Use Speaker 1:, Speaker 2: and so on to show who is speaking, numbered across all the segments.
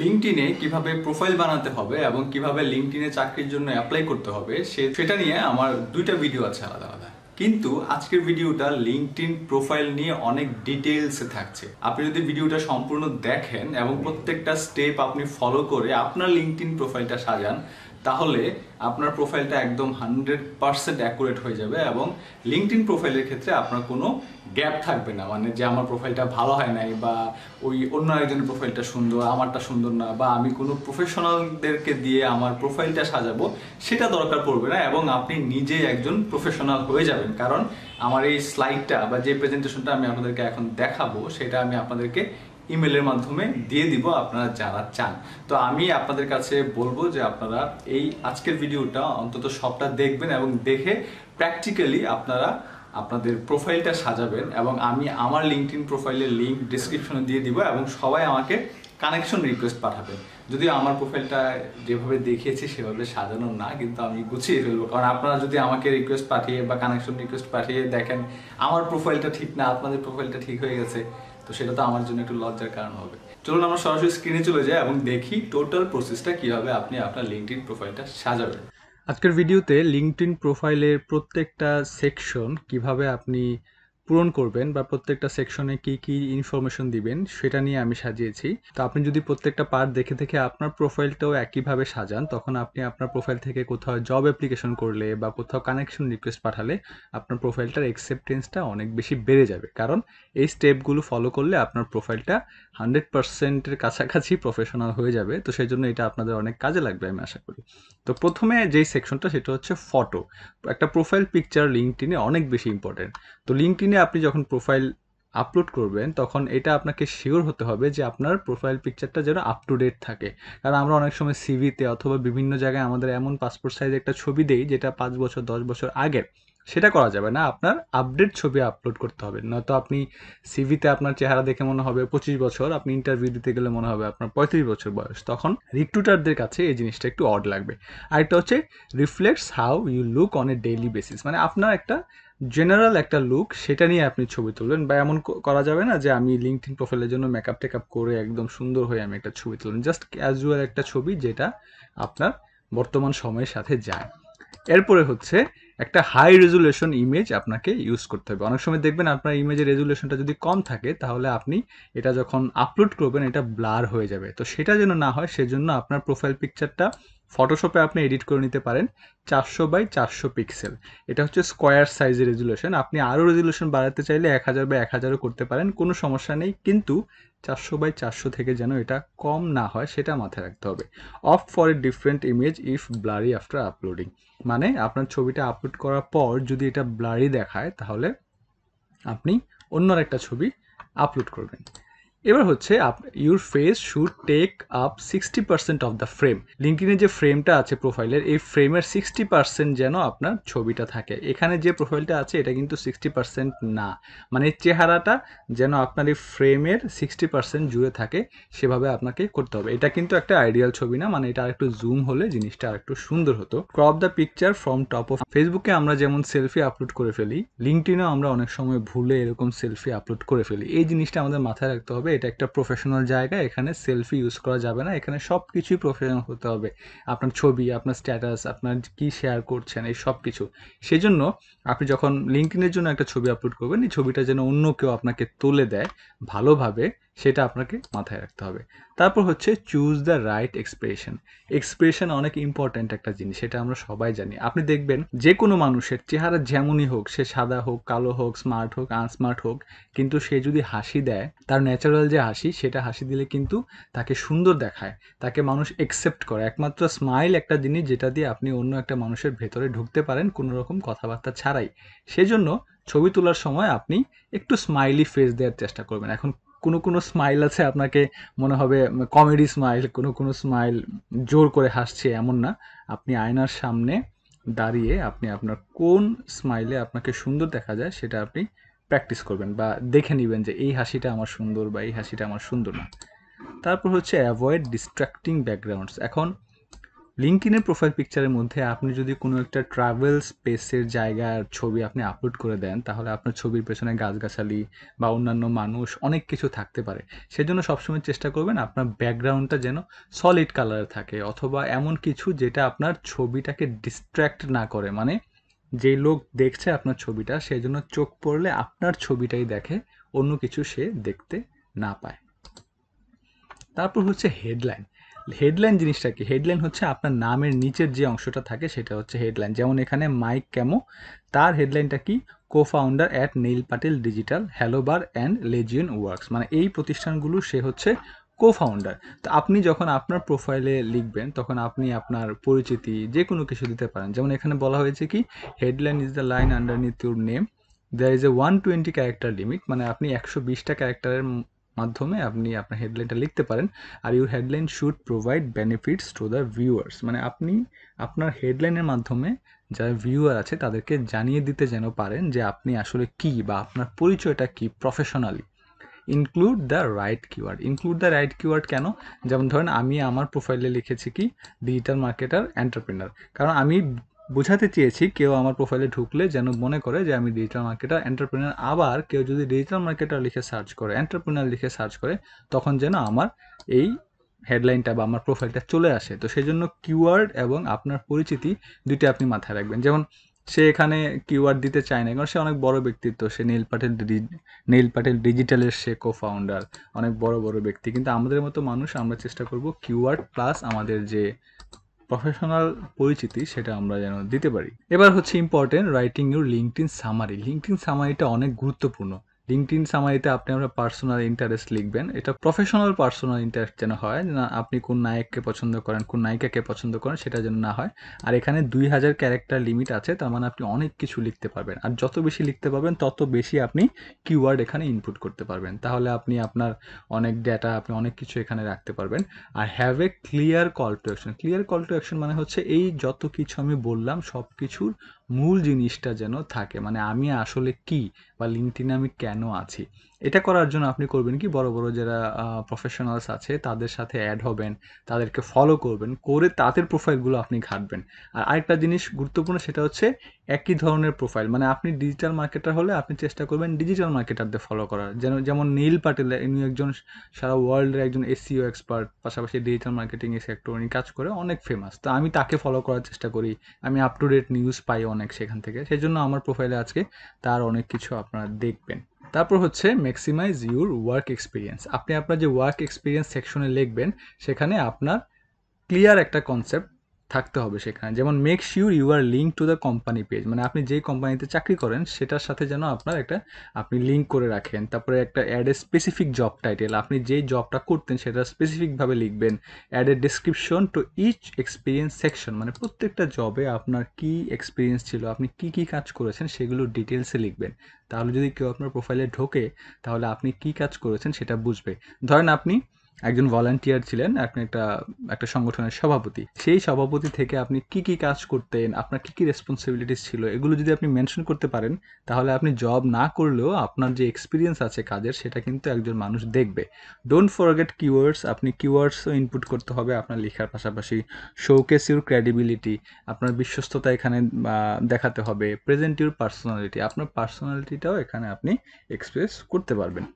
Speaker 1: লিঙ্কডিনে কীভাবে প্রোফাইল বানাতে হবে এবং কীভাবে লিঙ্কটিনে চাকরির জন্য অ্যাপ্লাই করতে হবে সেটা নিয়ে আমার দুইটা ভিডিও আছে আলাদা আলাদা। কিন্তু আজকের ভিডিওটা লিঙ্কডিন প্রোফাইল নিয়ে অনেক ডিটেলসে থাকছে। আপনি যদি ভিডিওটা সম্পূর্ণ দেখেন এবং প্রত্যেকটা স্টেপ আপনি ফলো করে আপনার লিঙ্কডিন প্রোফাইলটা সাজান তাহলে আপনার প্রোফাইলটা একদম হান্ড্রেড পার্সেন্ট অ্যাকুরেট হয়ে যাবে এবং লিঙ্কডিন প্রোফাইলের ক্ষেত্রে আপনার কোনো গ্যাপ থাকবে না। মানে যে আমার প্রোফাইলটা ভালো হয় নাই বা ওই অন্য একজনের প্রোফাইলটা সুন্দর, আমারটা সুন্দর না বা আমি কোনো প্রফেশনালদেরকে দিয়ে আমার প্রোফাইলটা সাজাবো, সেটা দরকার পড়বে না এবং আপনি নিজে একজন প্রফেশনাল হয়ে যাবেন। কারণ আমার এই স্লাইডটা বা যে প্রেজেন্টেশনটা আমি আপনাদেরকে এখন দেখাবো, সেটা আমি আপনাদেরকে ইমেলের মাধ্যমে দিয়ে দিব আপনারা যারা চান। তো আমি আপনাদের কাছে বলব যে আপনারা এই আজকের ভিডিওটা অন্তত সবটা দেখবেন এবং দেখে প্র্যাকটিক্যালি আপনারা আপনাদের প্রোফাইলটা সাজাবেন এবং আমি আমার লিঙ্কডিন প্রোফাইলের লিঙ্ক ডিসক্রিপশনে দিয়ে দিব এবং সবাই আমাকে কানেকশন রিকোয়েস্ট পাঠাবেন। যদিও আমার প্রোফাইলটা যেভাবে দেখিয়েছি সেভাবে সাজানো না, কিন্তু আমি গুছিয়ে ফেলব। কারণ আপনারা যদি আমাকে রিকোয়েস্ট পাঠিয়ে বা কানেকশন রিকোয়েস্ট পাঠিয়ে দেখেন, আমার প্রোফাইলটা ঠিক না, আপনাদের প্রোফাইলটা ঠিক হয়ে গেছে তো সেটা তো আমার জন্য একটু লজ্জার কারণ হবে। চলুন আমরা সরাসরি স্ক্রিনে চলে যাই এবং দেখি টোটাল প্রসেসটা কীভাবে আপনি আপনার লিঙ্কড প্রোফাইলটা সাজাবেন। আজকের ভিডিওতে লিঙ্কড প্রোফাইলের প্রত্যেকটা সেকশন কীভাবে আপনি পূরণ করবেন বা প্রত্যেকটা সেকশনে কি কি ইনফরমেশন দিবেন, সেটা নিয়ে আমি সাজিয়েছি। তো আপনি যদি প্রত্যেকটা পার্ট দেখে দেখে আপনার প্রোফাইলটাও একইভাবে সাজান, তখন আপনি আপনার প্রোফাইল থেকে কোথাও জব অ্যাপ্লিকেশন করলে বা কোথাও কানেকশন রিকোয়েস্ট পাঠালে, আপনার প্রোফাইলটার অ্যাকসেপ্টেন্সটা অনেক বেশি বেড়ে যাবে। কারণ এই স্টেপগুলো ফলো করলে আপনার প্রোফাইলটা হান্ড্রেড পার্সেন্টের কাছাকাছি প্রফেশনাল হয়ে যাবে। তো সেই জন্য এটা আপনাদের অনেক কাজে লাগবে, আমি আশা করি। তো প্রথমে যেই সেকশনটা সেটা হচ্ছে ফটো একটা প্রোফাইল পিকচার লিঙ্কটিনে অনেক বেশি ইম্পর্টেন্ট তো লিঙ্কটিনে আপনি যখন প্রোফাইল আপলোড করবেন, তখন এটা আপনাকে শিওর হতে হবে যে আপনার প্রোফাইল পিকচারটা যেন আপ টু ডেট থাকে। কারণ আমরা অনেক সময় সিভিতে অথবা বিভিন্ন জায়গায় আমাদের এমন পাসপোর্ট সাইজ একটা ছবি দেই, যেটা পাঁচ বছর, দশ বছর আগের সেটা করা যাবে না। আপনার আপডেট ছবি আপলোড করতে হবে। নয়তো আপনি সিভিতে আপনার চেহারা দেখে মনে হবে পঁচিশ বছর, আপনি ইন্টারভিউ দিতে গেলে মনে হবে আপনার পঁয়ত্রিশ বছর বয়স। তখন রিক্রুটারদের কাছে এই জিনিসটা একটু অড লাগবে। আরেকটা হচ্ছে reflects how you look on a daily basis মানে আপনার একটা জেনারেল একটা লুক সেটা নিয়ে আপনি ছবি তুলবেন বা এমন করা যাবে না যে আমি লিঙ্কডিন প্রোফাইলের জন্য মেকআপ টেকআপ করে একদম সুন্দর হয়ে আমি একটা ছবি তুলবেন জাস্ট ক্যাজুয়াল একটা ছবি যেটা আপনার বর্তমান সময়ের সাথে যায়। এরপরে হচ্ছে একটা হাই রেজুলেশন ইমেজ আপনাকে ইউজ করতে হবে। অনেক সময় দেখবেন আপনার ইমেজের রেজুলেশনটা যদি কম থাকে, তাহলে আপনি এটা যখন আপলোড করবেন, এটা ব্লার হয়ে যাবে। তো সেটা যেন না হয়, সেজন্য আপনার প্রোফাইল পিকচারটা ফটোশপে আপনি এডিট করে নিতে পারেন চারশো বাই চারশো পিক্সেল এটা হচ্ছে স্কোয়ার সাইজের রেজুলেশন আপনি আরও রেজুলেশন বাড়াতে চাইলে এক হাজার বাই এক হাজারও করতে পারেন, কোনো সমস্যা নেই। কিন্তু চারশো বাই চারশো থেকে যেন এটা কম না হয়, সেটা মাথায় রাখতে হবে। Of for a different image if blurry after uploading মানে আপনার ছবিটা আপলোড করার পর যদি এটা ব্লারি দেখায়, তাহলে আপনি অন্য একটা ছবি আপলোড করবেন। এবার হচ্ছে up your face should take up sixty percent of the frame লিঙ্কিনে যে ফ্রেমটা আছে প্রোফাইলের এই ফ্রেমের সিক্সটি পার্সেন্ট যেন আপনার ছবিটা থাকে। এখানে যে প্রোফাইলটা আছে, এটা কিন্তু সিক্সটি পার্সেন্ট না। মানে চেহারাটা যেন আপনার এই ফ্রেমের সিক্সটি পার্সেন্ট জুড়ে থাকে, সেভাবে আপনাকে করতে হবে। এটা কিন্তু একটা আইডিয়াল ছবি না মানে এটা আরেকটু জুম হলে জিনিসটা আরেকটু সুন্দর হতো। Crop the picture from top of ফেসবুকে আমরা যেমন সেলফি আপলোড করে ফেলি লিঙ্কটিনেও আমরা অনেক সময় ভুলে এরকম সেলফি আপলোড করে ফেলি। এই জিনিসটা আমাদের মাথায় রাখতে হবে এটা একটা প্রফেশনাল জায়গা, এখানে সেলফি ইউজ করা যাবে না, এখানে সব কিছুই প্রফেশনাল হতে হবে। আপনার ছবি, আপনার স্ট্যাটাস আপনার কি শেয়ার করছেন, এই সব কিছু সেজন্য আপনি যখন লিঙ্কডিনের জন্য একটা ছবি আপলোড করবেন, এই ছবিটা যেন অন্য কেউ আপনাকে তুলে দেয় ভালোভাবে সেটা আপনাকে মাথায় রাখতে হবে। তারপর হচ্ছে choose the right expression expression অনেক ইম্পর্ট্যান্ট একটা জিনিস, সেটা আমরা সবাই জানি। আপনি দেখবেন যে কোনো মানুষের চেহারা যেমনই হোক, সে সাদা হোক, কালো হোক স্মার্ট হোক আনস্মার্ট হোক, কিন্তু সে যদি হাসি দেয়, তার ন্যাচারাল যে হাসি, সেটা হাসি দিলে কিন্তু তাকে সুন্দর দেখায়। তাকে মানুষ একসেপ্ট করে। একমাত্র স্মাইল একটা জিনিস যেটা দিয়ে আপনি অন্য একটা মানুষের ভেতরে ঢুকতে পারেন কোনো রকম কথাবার্তা ছাড়াই। সেজন্য ছবি তোলার সময় আপনি একটু স্মাইলি ফেস দেওয়ার চেষ্টা করবেন। এখন কোনো কোনো স্মাইল আছে আপনাকে মনে হবে কমেডি স্মাইল কোনো কোনো স্মাইল জোর করে হাসছে এমন না। আপনি আয়নার সামনে দাঁড়িয়ে আপনি আপনার কোন স্মাইলে আপনাকে সুন্দর দেখা যায় সেটা আপনি প্র্যাকটিস করবেন বা দেখে নেবেন যে এই হাসিটা আমার সুন্দর বা এই হাসিটা আমার সুন্দর না। তারপর হচ্ছে অ্যাভয়েড ডিস্ট্র্যাক্টিং ব্যাকগ্রাউন্ডস এখন লিঙ্কডিনের প্রোফাইল পিকচারের মধ্যে আপনি যদি কোনো একটা ট্রাভেল স্পেসের জায়গার ছবি আপনি আপলোড করে দেন, তাহলে আপনার ছবির পেছনে গাছগাছালি বা অন্যান্য মানুষ অনেক কিছু থাকতে পারে। সেজন্য সবসময় চেষ্টা করবেন আপনার ব্যাকগ্রাউন্ডটা যেন সলিড কালারে থাকে, অথবা এমন কিছু যেটা আপনার ছবিটাকে ডিস্ট্র্যাক্ট না করে। মানে যেই লোক দেখছে আপনার ছবিটা সেই জন্য চোখ পড়লে আপনার ছবিটাই দেখে, অন্য কিছু সে দেখতে না পায়। তারপর হচ্ছে হেডলাইন হেডলাইন জিনিসটা কি? হেডলাইন হচ্ছে আপনার নামের নিচের যে অংশটা থাকে সেটা হচ্ছে হেডলাইন যেমন এখানে মাইক ক্যামো তার হেডলাইনটা কি? Co founder at Neel Patil digital Hellobar and Legion Works মানে এই প্রতিষ্ঠানগুলো সে হচ্ছে কো ফাউন্ডার তো আপনি যখন আপনার প্রোফাইলে লিখবেন, তখন আপনি আপনার পরিচিতি যে কোনো কিছু দিতে পারেন। যেমন এখানে বলা হয়েছে কি? Headline is the line underneath your name there is a one twenty character limit মানে আপনি একশো বিশটা ক্যারেক্টারের মাধ্যমে আপনি আপনার হেডলাইনটা লিখতে পারেন আর your headline should provide benefits to the viewers মানে আপনি আপনার হেডলাইনের মাধ্যমে যারা ভিউয়ার আছে তাদেরকে জানিয়ে দিতে যেন পারেন যে আপনি আসলে কি বা আপনার পরিচয়টা কি professionally include the right keyword include the right keyword কেন? যেমন ধরেন আমি আমার প্রোফাইলে লিখেছি কি ডিজিটাল মার্কেটার এন্টারপ্রেনার কারণ আমি বোঝাতে চেয়েছি কেউ আমার প্রোফাইলে ঢুকলে যেন মনে করে যে আমি ডিজিটাল মার্কেটার এন্টারপ্রেনার আবার কেউ যদি ডিজিটাল মার্কেটার লিখে সার্চ করে এন্টারপ্রেনার লিখে সার্চ করে, তখন যেন আমার এই হেডলাইনটা বা আমার প্রোফাইলটা চলে আসে। তো সেই জন্য কিওয়ার্ড এবং আপনার পরিচিতি দুইটা আপনি মাথায় রাখবেন। যেমন সে এখানে কিওয়ার্ড দিতে চায় না, কারণ সে অনেক বড় ব্যক্তিত্ব, সে নীল পাটেল নীল পাটেল ডিজিটালের সে কো ফাউন্ডার অনেক বড় বড় ব্যক্তি। কিন্তু আমাদের মতো মানুষ আমরা চেষ্টা করব কিওয়ার্ড প্লাস আমাদের যে প্রফেশনাল পরিচিতি সেটা আমরা যেন দিতে পারি। এবার হচ্ছে important writing your LinkedIn summary LinkedIn সামারিটা অনেক গুরুত্বপূর্ণ। লিঙ্কড সামারিতে আপনি আমরা পার্সোনাল ইন্টারেস্ট লিখবেন। এটা প্রফেশনাল পার্সোনাল ইন্টারেস্ট যেন হয়, না আপনি কোন নায়ককে পছন্দ করেন, কোন নায়িকাকে পছন্দ করেন সেটা যেন না হয়। আর এখানে দুই হাজার ক্যারেক্টার লিমিট আছে, তার মানে আপনি অনেক কিছু লিখতে পারবেন। আর যত বেশি লিখতে পারবেন, তত বেশি আপনি কিওয়ার্ড এখানে ইনপুট করতে পারবেন। তাহলে আপনি আপনার অনেক ডেটা আপনি অনেক কিছু এখানে রাখতে পারবেন। আর have a clear call to action clear call to action মানে হচ্ছে এই যত কিছু আমি বললাম সব কিছুর মূল জিনিসটা যেন থাকে। মানে আমি আসলে কি বা লিঙ্কডিনে আমি কেন আছি? এটা করার জন্য আপনি করবেন কি, বড় বড় যারা প্রফেশনালস আছে, তাদের সাথে অ্যাড হবেন, তাদেরকে ফলো করবেন, করে তাদের প্রোফাইলগুলো আপনি ঘাটবেন। আর আরেকটা জিনিস গুরুত্বপূর্ণ সেটা হচ্ছে একই ধরনের প্রোফাইল মানে আপনি ডিজিটাল মার্কেটার হলে আপনি চেষ্টা করবেন ডিজিটাল মার্কেটারদের ফলো করার। যেন, যেমন নীল পাটিল, ইনি একজন সারা ওয়ার্ল্ডের একজন এসিও এক্সপার্ট পাশাপাশি ডিজিটাল মার্কেটিং এ সেক্টর উনি কাজ করে, অনেক ফেমাস তো আমি তাকে ফলো করার চেষ্টা করি। আমি আপ টু ডেট নিউজ পাই অনেক সেখান থেকে। সেই জন্য আমার প্রোফাইলে আজকে তার অনেক কিছু আপনারা দেখবেন। তারপর হচ্ছে ম্যাক্সিমাইজ ইউর ওয়ার্ক এক্সপিরিয়েন্স আপনি আপনার যে ওয়ার্ক এক্সপিরিয়েন্স সেকশনে লিখবেন, সেখানে আপনার ক্লিয়ার একটা কনসেপ্ট থাকতে হবে সেখানে। যেমন make sure you are link to the company page মানে আপনি যেই কোম্পানিতে চাকরি করেন, সেটার সাথে যেন আপনার একটা, আপনি লিঙ্ক করে রাখেন। তারপরে একটা অ্যাডের স্পেসিফিক জব টাইটেল আপনি যেই জবটা করতেন, সেটা স্পেসিফিকভাবে লিখবেন। অ্যাডের description to each experience section মানে প্রত্যেকটা জবে আপনার কি এক্সপিরিয়েন্স ছিল, আপনি কি কি কাজ করেছেন, সেগুলো ডিটেলসে লিখবেন। তাহলে যদি কেউ আপনার প্রোফাইলে ঢোকে, তাহলে আপনি কি কাজ করেছেন, সেটা বুঝবে। ধরেন আপনি একজন ভলান্টিয়ার ছিলেন, আপনি একটা একটা সংগঠনের সভাপতি। সেই সভাপতি থেকে আপনি কি কি কাজ করতেন, আপনার কি কি রেসপন্সিবিলিটিস ছিল, এগুলো যদি আপনি মেনশন করতে পারেন, তাহলে আপনি জব না করলেও আপনার যে এক্সপিরিয়েন্স আছে কাজের, সেটা কিন্তু একজন মানুষ দেখবে। ডোন্ট ফরগেট কিওয়ার্ডস আপনি কিওয়ার্ডসও ইনপুট করতে হবে আপনার লেখার পাশাপাশি। শোকেস ইউর ক্রেডিবিলিটি আপনার বিশ্বস্ততা এখানে দেখাতে হবে। প্রেজেন্ট ইউর পার্সোনালিটি আপনার পার্সোনালিটিটাও এখানে আপনি এক্সপ্রেস করতে পারবেন।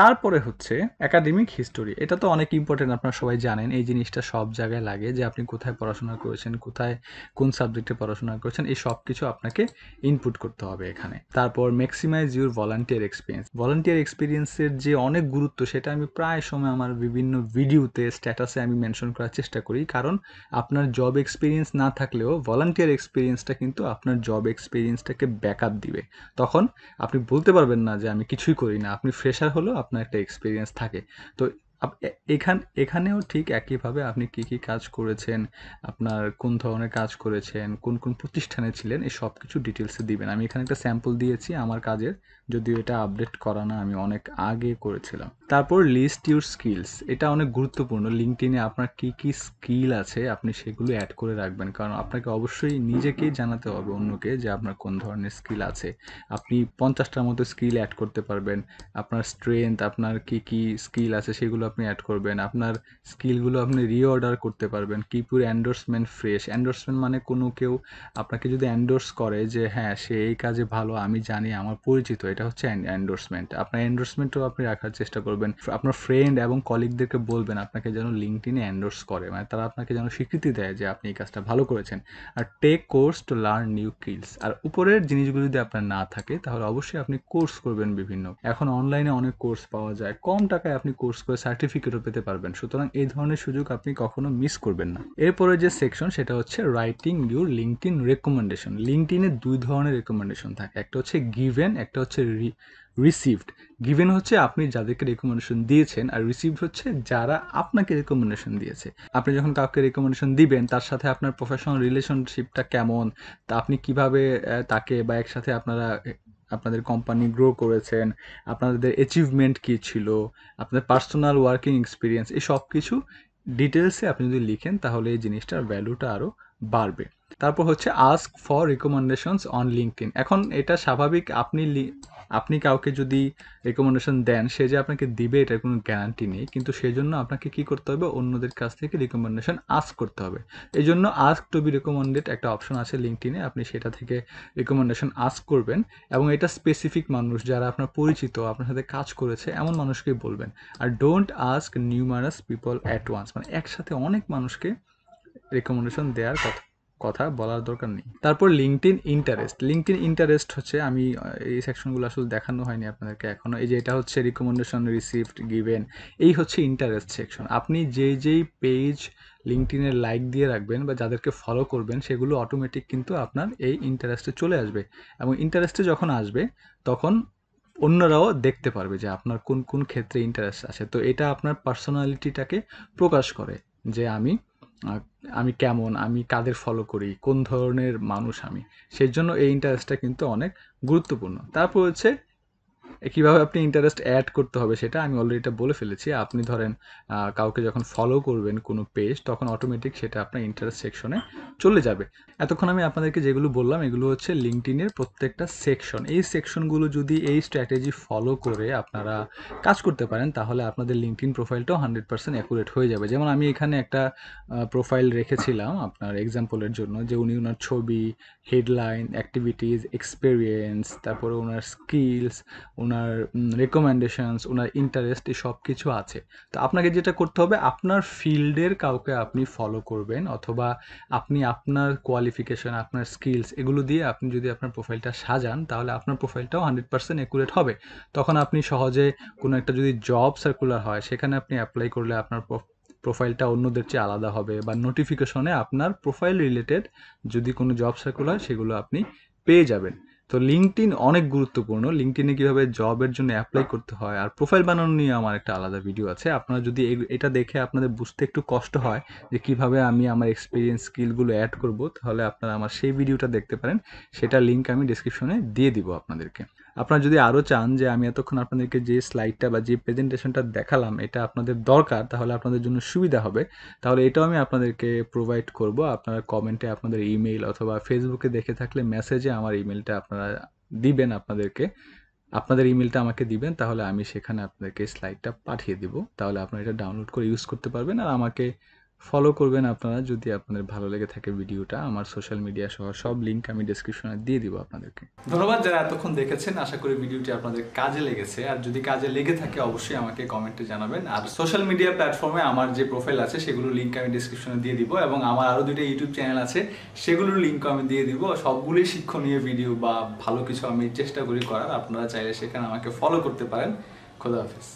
Speaker 1: তারপরে হচ্ছে একাডেমিক হিস্টোরি এটা তো অনেক ইম্পর্টেন্ট আপনারা সবাই জানেন, এই জিনিসটা সব জায়গায় লাগে যে আপনি কোথায় পড়াশোনা করেছেন, কোথায় কোন সাবজেক্টে পড়াশোনা করেছেন, এই সব কিছু আপনাকে ইনপুট করতে হবে এখানে। তারপর maximise your volunteer experience volunteer এক্সপিরিয়েন্সের যে অনেক গুরুত্ব সেটা আমি প্রায় সময় আমার বিভিন্ন ভিডিওতে স্ট্যাটাসে আমি মেনশন করার চেষ্টা করি, কারণ আপনার জব এক্সপিরিয়েন্স না থাকলেও ভলান্টিয়ার এক্সপিরিয়েন্সটা কিন্তু আপনার জব এক্সপিরিয়েন্সটাকে ব্যাক দিবে। তখন আপনি বলতে পারবেন না যে আমি কিছুই করি না, আপনি ফ্রেশার হলেও আপনার একটা এক্সপিরিয়েন্স থাকে। তো এখান, এখানেও ঠিক একইভাবে আপনি কি কি কাজ করেছেন, আপনার কোন ধরনের কাজ করেছেন, কোন কোন প্রতিষ্ঠানে ছিলেন, এই সব কিছু ডিটেলসে দিবেন। আমি এখানে একটা স্যাম্পল দিয়েছি আমার কাজের, যদিও এটা আপডেট করা না, আমি অনেক আগে করেছিলাম। তারপর লিস্ট ইউর স্কিলস এটা অনেক গুরুত্বপূর্ণ। লিঙ্কডিনে আপনার কি কি স্কিল আছে, আপনি সেগুলো অ্যাড করে রাখবেন। কারণ আপনাকে অবশ্যই নিজেকেই জানাতে হবে অন্যকে যে আপনার কোন ধরনের স্কিল আছে। আপনি পঞ্চাশটার মতো স্কিল অ্যাড করতে পারবেন। আপনার স্ট্রেংথ আপনার কি কি স্কিল আছে, সেগুলো আপনি অ্যাড করবেন, আপনার স্কিলগুলো আপনি রিঅর্ডার করতে পারবেন। কিপুর অ্যান্ডোর্সমেন্ট ফ্রেশ অ্যান্ডোর্সমেন্ট মানে কোনো কেউ আপনাকে যদি অ্যান্ডোর্স করে যে হ্যাঁ সে এই কাজে ভালো, আমি জানি, আমার পরিচিত। এটা হচ্ছে অ্যান্ডোর্সমেন্ট আপনার অ্যান্ডোর্সমেন্টও আপনি রাখার চেষ্টা করবেন। আপনার ফ্রেন্ড এবং কলিগদেরকে বলবেন, আপনাকে যেন লিঙ্কডিনে অ্যান্ডোর্স করে। মানে তারা আপনাকে যেন স্বীকৃতি দেয় যে, আপনি এই কাজটা ভালো করেছেন। আর take course to learn new skills আর উপরের জিনিসগুলো যদি আপনার না থাকে, তাহলে অবশ্যই আপনি কোর্স করবেন বিভিন্ন। এখন অনলাইনে অনেক কোর্স পাওয়া যায়। কম টাকায় আপনি কোর্স করে সার্টিফিকেটও পেতে পারবেন। সুতরাং এই ধরনের সুযোগ আপনি কখনো মিস করবেন না। এরপরে যে সেকশন সেটা হচ্ছে writing your LinkedIn recommendation LinkedIn দুই ধরনের রেকমেন্ডেশন থাকে। একটা হচ্ছে গিভেন একটা হচ্ছে রিসিভড গিভেন হচ্ছে আপনি যাদেরকে রেকমেন্ডেশন দিয়েছেন আর রিসিভড হচ্ছে যারা আপনাকে রেকমেন্ডেশন দিয়েছে। আপনি যখন কাউকে রেকমেন্ডেশন দিবেন, তার সাথে আপনার প্রফেশনাল রিলেশনশিপটা কেমন? তা আপনি কীভাবে তাকে বা একসাথে আপনারা আপনাদের কোম্পানি গ্রো করেছেন, আপনাদের অ্যাচিভমেন্ট কী ছিল, আপনাদের পার্সোনাল ওয়ার্কিং এক্সপিরিয়েন্স এই সব কিছু ডিটেলসে আপনি যদি লিখেন তাহলে এই জিনিসটার ভ্যালুটা আরও বাড়বে। তারপর হচ্ছে ask for recommendations on LinkedIn এখন এটা স্বাভাবিক আপনি আপনি কাউকে যদি রেকমেন্ডেশন দেন, সে যে আপনাকে দিবে এটার কোনো গ্যারান্টি নেই, কিন্তু সেই জন্য আপনাকে কি করতে হবে? অন্যদের কাছ থেকে রিকমেন্ডেশন আস্ক করতে হবে। এই জন্য আস্ক টু বি রেকমেন্ডেড একটা অপশন আছে লিঙ্কটিনে আপনি সেটা থেকে রিকমেন্ডেশন আস্ক করবেন এবং এটা স্পেসিফিক মানুষ যারা আপনার পরিচিত, আপনার সাথে কাজ করেছে, এমন মানুষকেই বলবেন। আর don't ask numerous people at once মানে একসাথে অনেক মানুষকে রেকমেন্ডেশন দেওয়ার কথা কথা বলার দরকার নেই। তারপর লিঙ্কড ইন্টারেস্ট লিঙ্কড ইন্টারেস্ট হচ্ছে আমি এই সেকশনগুলো আসলে দেখানো হয়নি আপনাদেরকে এখনও এই যে এটা হচ্ছে রিকমেন্ডেশন রিসিভড গিভেন এই হচ্ছে ইন্টারেস্ট সেকশন আপনি যেই যেই পেজ লিঙ্কটিনের লাইক দিয়ে রাখবেন বা যাদেরকে ফলো করবেন, সেগুলো অটোমেটিক কিন্তু আপনার এই ইন্টারেস্টে চলে আসবে। এবং ইন্টারেস্টে যখন আসবে, তখন অন্যরাও দেখতে পারবে যে আপনার কোন কোন ক্ষেত্রে ইন্টারেস্ট আছে। তো এটা আপনার পার্সোনালিটিটাকে প্রকাশ করে যে আমি আমি কেমন, আমি কাদের ফলো করি, কোন ধরনের মানুষ আমি? সেই জন্য এই ইন্টারেস্টটা কিন্তু অনেক গুরুত্বপূর্ণ। তারপর হচ্ছে কীভাবে আপনি ইন্টারেস্ট অ্যাড করতে হবে সেটা আমি অলরেডি এটা বলে ফেলেছি। আপনি ধরেন কাউকে যখন ফলো করবেন কোনো পেজ তখন অটোমেটিক সেটা আপনার ইন্টারেস্ট সেকশনে চলে যাবে। এতক্ষণ আমি আপনাদেরকে যেগুলো বললাম, এগুলো হচ্ছে লিঙ্কটিনের প্রত্যেকটা সেকশন এই সেকশনগুলো যদি এই স্ট্র্যাটেজি ফলো করে আপনারা কাজ করতে পারেন, তাহলে আপনাদের লিঙ্কটিন প্রোফাইলটাও হান্ড্রেড পার্সেন্ট অ্যাকুরেট হয়ে যাবে। যেমন আমি এখানে একটা প্রোফাইল রেখেছিলাম আপনার এক্সাম্পলের জন্য, যে উনি ওনার ছবি হেডলাইন অ্যাক্টিভিটিস এক্সপেরিয়েন্স তারপরে ওনার স্কিলস ওনার রেকমেন্ডেশনস ওনার ইন্টারেস্ট এই সব কিছু আছে। তো আপনাকে যেটা করতে হবে, আপনার ফিল্ডের কাউকে আপনি ফলো করবেন, অথবা আপনি আপনার কোয়ালিফিকেশন আপনার স্কিলস এগুলো দিয়ে আপনি যদি আপনার প্রোফাইলটা সাজান, তাহলে আপনার প্রোফাইলটাও হান্ড্রেড পার্সেন্ট অ্যাকুরেট হবে। তখন আপনি সহজে কোনো একটা যদি জব সার্কুলার হয়, সেখানে আপনি অ্যাপ্লাই করলে আপনার প্রোফাইলটা অন্যদের চেয়ে আলাদা হবে বা নোটিফিকেশনে আপনার প্রোফাইল রিলেটেড যদি কোনো জব সার্কুলার সেগুলো আপনি পেয়ে যাবেন। তো লিঙ্কটিন অনেক গুরুত্বপূর্ণ। লিঙ্কটিনে কীভাবে জবের জন্য অ্যাপ্লাই করতে হয় আর প্রোফাইল বানানো নিয়ে আমার একটা আলাদা ভিডিও আছে। আপনারা যদি এটা দেখে আপনাদের বুঝতে একটু কষ্ট হয় যে কীভাবে আমি আমার এক্সপিরিয়েন্স স্কিলগুলো অ্যাড করব তাহলে আপনারা আমার সেই ভিডিওটা দেখতে পারেন। সেটা লিঙ্ক আমি ডিসক্রিপশনে দিয়ে দিব আপনাদেরকে। আপনারা যদি আরও চান যে আমি এতক্ষণ আপনাদেরকে যে স্লাইডটা বা যে প্রেজেন্টেশনটা দেখালাম, এটা আপনাদের দরকার, তাহলে আপনাদের জন্য সুবিধা হবে। তাহলে এটাও আমি আপনাদেরকে প্রোভাইড করব। আপনারা কমেন্টে আপনাদের ইমেইল অথবা ফেসবুকে দেখে থাকলে মেসেজে আমার ইমেলটা আপনারা দিবেন আপনাদেরকে। আপনাদের ইমেলটা আমাকে দিবেন, তাহলে আমি সেখানে আপনাদেরকে স্লাইডটা পাঠিয়ে দিব। তাহলে আপনারা এটা ডাউনলোড করে ইউজ করতে পারবেন। আর আমাকে ফলো করবেন আপনারা যদি আপনাদের ভালো লেগে থাকে ভিডিওটা। আমার সোশ্যাল মিডিয়া সহ সব লিঙ্ক আমি ডিসক্রিপশনে দিয়ে দিব আপনাদেরকে। ধন্যবাদ যারা এতক্ষণ দেখেছেন। আশা করি ভিডিওটি আপনাদের কাজে লেগেছে। আর যদি কাজে লেগে থাকে, অবশ্যই আমাকে কমেন্টে জানাবেন। আর সোশ্যাল মিডিয়া প্ল্যাটফর্মে আমার যে প্রোফাইল আছে, সেগুলোর লিঙ্ক আমি ডিসক্রিপশনে দিয়ে দিব এবং আমার আরও দুটো ইউটিউব চ্যানেল আছে, সেগুলোর লিঙ্ক আমি দিয়ে দিব। সবগুলোই শিক্ষণীয় ভিডিও বা ভালো কিছু আমি চেষ্টা করি করার। আপনারা চাইলে সেখানে আমাকে ফলো করতে পারেন। খোদা হাফিজ।